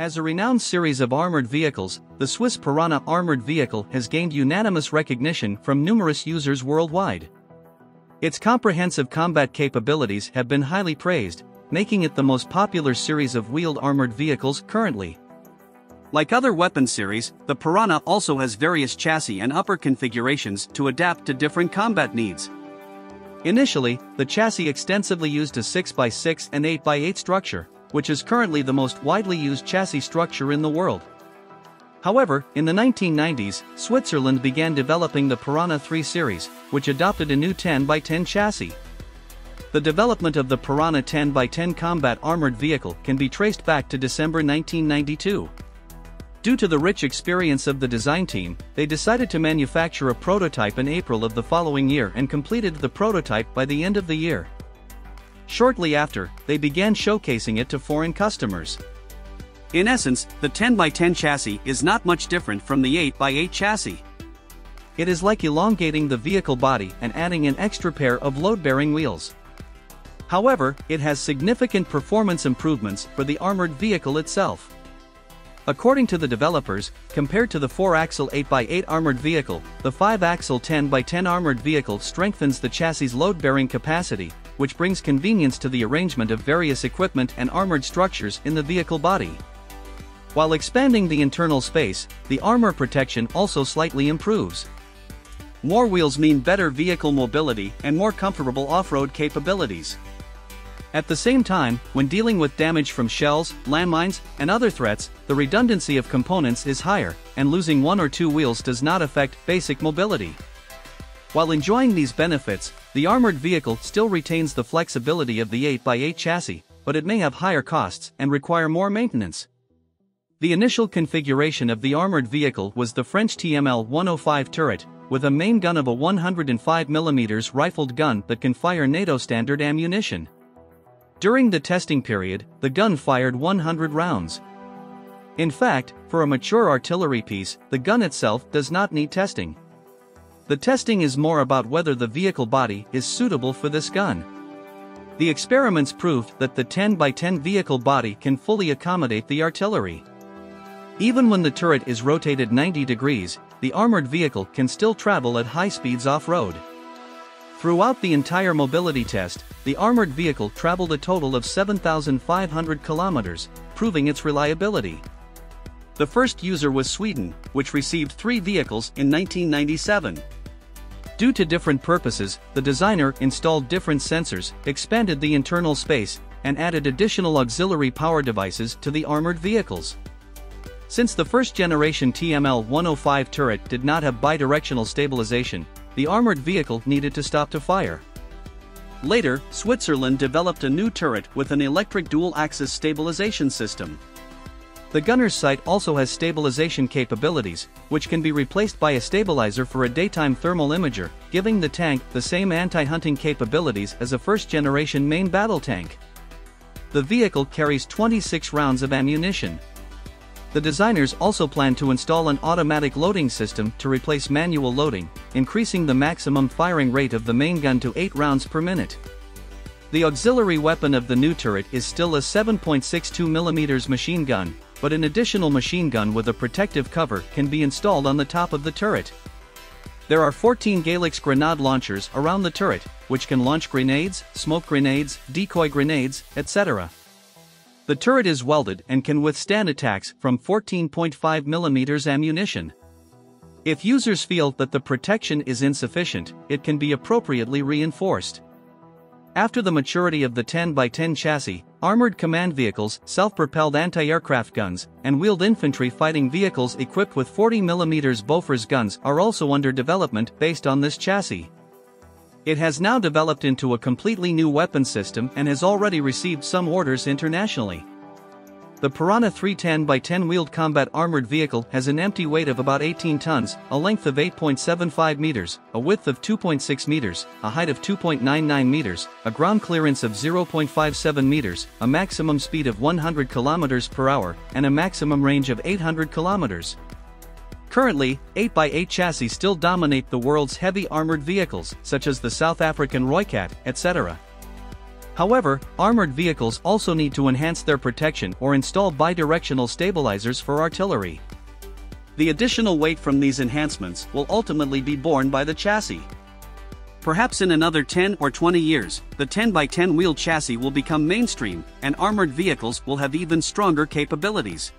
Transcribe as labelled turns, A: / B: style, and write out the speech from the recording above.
A: As a renowned series of armored vehicles, the Swiss Piranha armored vehicle has gained unanimous recognition from numerous users worldwide. Its comprehensive combat capabilities have been highly praised, making it the most popular series of wheeled armored vehicles currently. Like other weapon series, the Piranha also has various chassis and upper configurations to adapt to different combat needs. Initially, the chassis extensively used a 6x6 and 8x8 structure, which is currently the most widely used chassis structure in the world. However, in the 1990s, Switzerland began developing the Piranha 3 series, which adopted a new 10x10 chassis. The development of the Piranha 10x10 combat armored vehicle can be traced back to December 1992. Due to the rich experience of the design team, they decided to manufacture a prototype in April of the following year and completed the prototype by the end of the year. Shortly after, they began showcasing it to foreign customers. In essence, the 10x10 chassis is not much different from the 8x8 chassis. It is like elongating the vehicle body and adding an extra pair of load-bearing wheels. However, it has significant performance improvements for the armored vehicle itself. According to the developers, compared to the 4-axle 8x8 armored vehicle, the 5-axle 10x10 armored vehicle strengthens the chassis load-bearing capacity, which brings convenience to the arrangement of various equipment and armored structures in the vehicle body. While expanding the internal space, the armor protection also slightly improves. More wheels mean better vehicle mobility and more comfortable off-road capabilities. At the same time, when dealing with damage from shells, landmines, and other threats, the redundancy of components is higher, and losing one or two wheels does not affect basic mobility. While enjoying these benefits, the armored vehicle still retains the flexibility of the 8x8 chassis, but it may have higher costs and require more maintenance. The initial configuration of the armored vehicle was the French TML 105 turret, with a main gun of a 105mm rifled gun that can fire NATO standard ammunition. During the testing period, the gun fired 100 rounds. In fact, for a mature artillery piece, the gun itself does not need testing. The testing is more about whether the vehicle body is suitable for this gun. The experiments proved that the 10x10 vehicle body can fully accommodate the artillery. Even when the turret is rotated 90 degrees, the armored vehicle can still travel at high speeds off-road. Throughout the entire mobility test, the armored vehicle traveled a total of 7,500 kilometers, proving its reliability. The first user was Sweden, which received three vehicles in 1997. Due to different purposes, the designer installed different sensors, expanded the internal space, and added additional auxiliary power devices to the armored vehicles. Since the first generation TML 105 turret did not have bidirectional stabilization, the armored vehicle needed to stop to fire. Later, Switzerland developed a new turret with an electric dual-axis stabilization system. The gunner's sight also has stabilization capabilities, which can be replaced by a stabilizer for a daytime thermal imager, giving the tank the same anti-hunting capabilities as a first-generation main battle tank. The vehicle carries 26 rounds of ammunition. The designers also plan to install an automatic loading system to replace manual loading, increasing the maximum firing rate of the main gun to 8 rounds per minute. The auxiliary weapon of the new turret is still a 7.62mm machine gun, but an additional machine gun with a protective cover can be installed on the top of the turret. There are 14 Galix grenade launchers around the turret, which can launch grenades, smoke grenades, decoy grenades, etc. The turret is welded and can withstand attacks from 14.5mm ammunition. If users feel that the protection is insufficient, it can be appropriately reinforced. After the maturity of the 10x10 chassis, armored command vehicles, self-propelled anti-aircraft guns, and wheeled infantry fighting vehicles equipped with 40mm Bofors guns are also under development based on this chassis. It has now developed into a completely new weapon system and has already received some orders internationally. The Piranha 310 by 10 wheeled combat armored vehicle has an empty weight of about 18 tons, a length of 8.75 meters, a width of 2.6 meters, a height of 2.99 meters, a ground clearance of 0.57 meters, a maximum speed of 100 kilometers per hour, and a maximum range of 800 kilometers. Currently, 8x8 chassis still dominate the world's heavy armored vehicles, such as the South African Rooikat, etc. However, armored vehicles also need to enhance their protection or install bidirectional stabilizers for artillery. The additional weight from these enhancements will ultimately be borne by the chassis. Perhaps in another 10 or 20 years, the 10 by 10 wheel chassis will become mainstream, and armored vehicles will have even stronger capabilities.